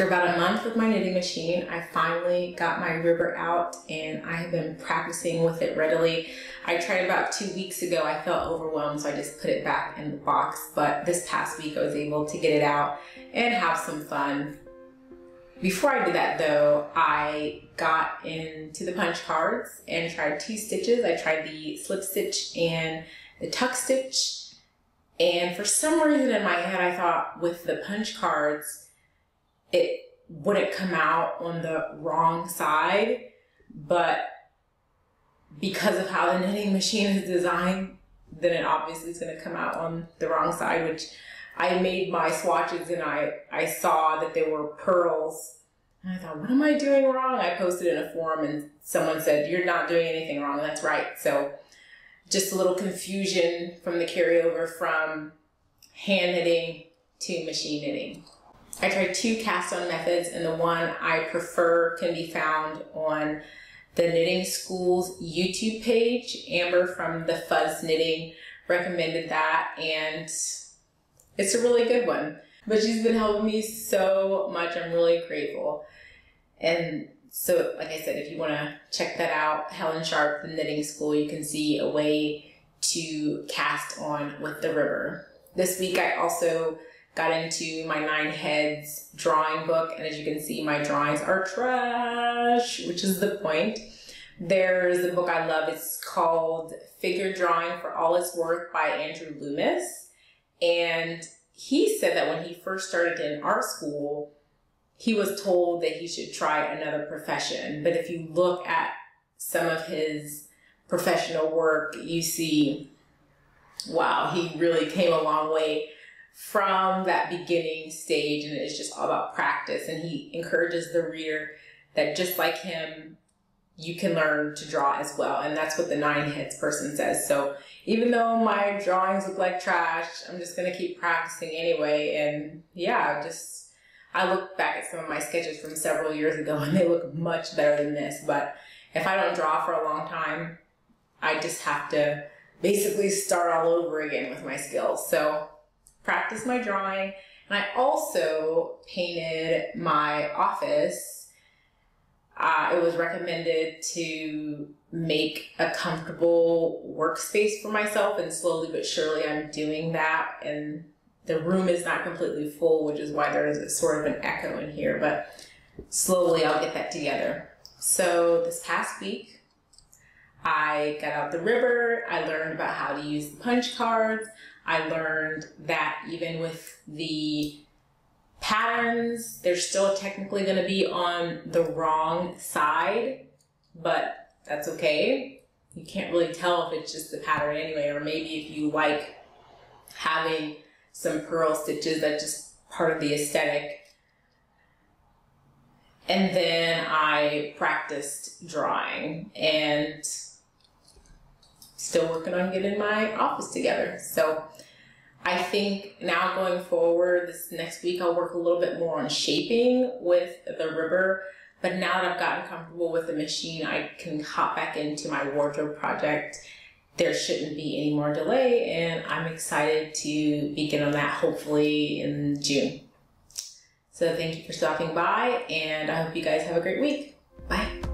After about a month with my knitting machine, I finally got my ribber out and I have been practicing with it readily. I tried about two weeks ago. I felt overwhelmed, so I just put it back in the box. But this past week, I was able to get it out and have some fun. Before I did that though, I got into the punch cards and tried two stitches. I tried the slip stitch and the tuck stitch. And for some reason in my head, I thought with the punch cards, it wouldn't come out on the wrong side. But because of how the knitting machine is designed, then it obviously is going to come out on the wrong side, which I made my swatches and I, I saw that there were purls. And I thought, what am I doing wrong? I posted in a forum and someone said, you're not doing anything wrong. That's right. So just a little confusion from the carryover from hand knitting to machine knitting. I tried two cast on methods and the one I prefer can be found on the Knitting School's YouTube page. Amber from the Fuzz Knitting recommended that and it's a really good one. But she's been helping me so much. I'm really grateful. And so, like I said, if you want to check that out, Helen Sharp, the Knitting School, you can see a way to cast on with the ribber. This week, I also got into my nine heads drawing book, and as you can see, my drawings are trash, which is the point. There's a book I love. It's called Figure Drawing for All It's Worth by Andrew Loomis. And he said that when he first started in art school, he was told that he should try another profession. But if you look at some of his professional work, you see, wow, he really came a long way from that beginning stage and it's just all about practice. And he encourages the reader that just like him, you can learn to draw as well. And that's what the nine heads person says. So even though my drawings look like trash, I'm just gonna keep practicing anyway. And yeah, just I look back at some of my sketches from several years ago and they look much better than this. But if I don't draw for a long time, I just have to basically start all over again with my skills. So practice my drawing. And I also painted my office uh, it was recommended to make a comfortable workspace for myself, and slowly but surely I'm doing that. And the room is not completely full, which is why there is a sort of an echo in here, but slowly I'll get that together. So this past week, I got out the ribber. I learned about how to use the punch cards, I learned that even with the patterns, they're still technically going to be on the wrong side, but that's okay. You can't really tell if it's just the pattern anyway, or maybe if you like having some purl stitches, that's just part of the aesthetic. And then I practiced drawing and still working on getting my office together. So I think now going forward, this next week, I'll work a little bit more on shaping with the ribber. But now that I've gotten comfortable with the machine, I can hop back into my wardrobe project. There shouldn't be any more delay, and I'm excited to begin on that hopefully in June. So thank you for stopping by, and I hope you guys have a great week. Bye.